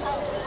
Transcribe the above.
excited.